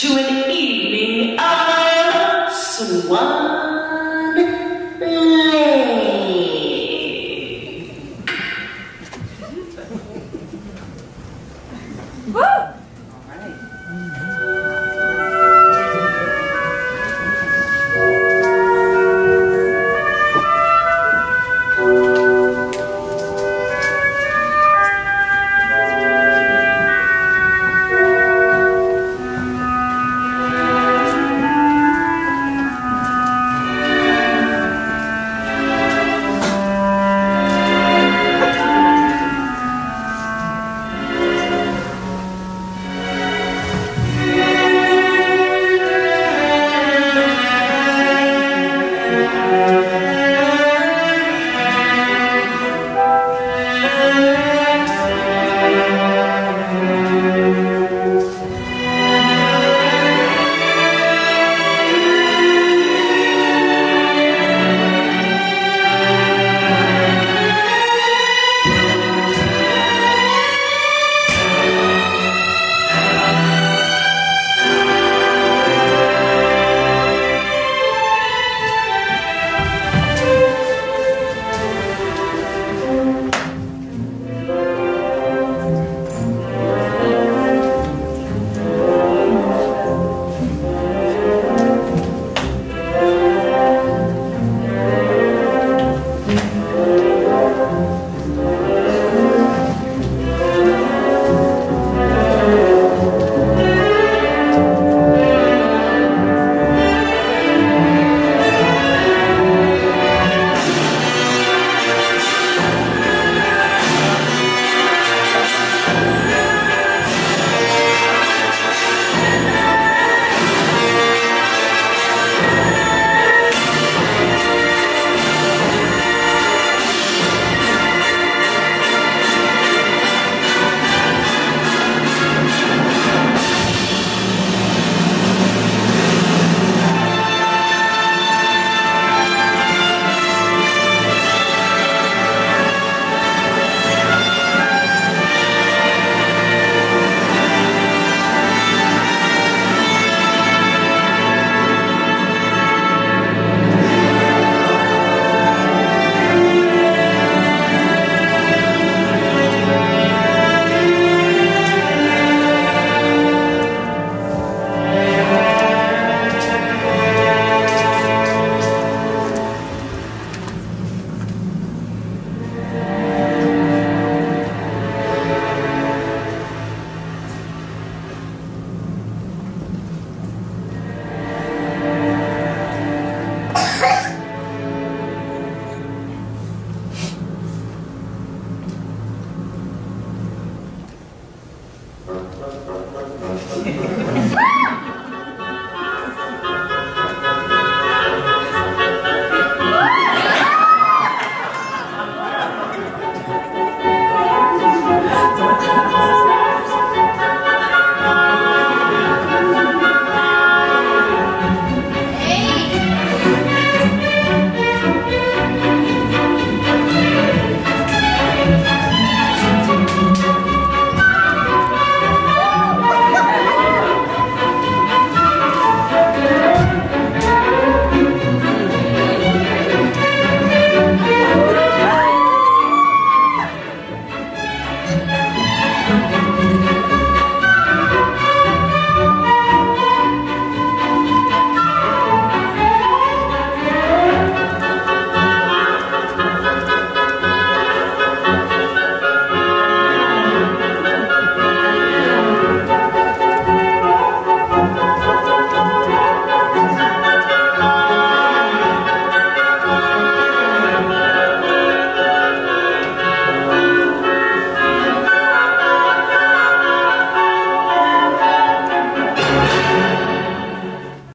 to an evening of Swan.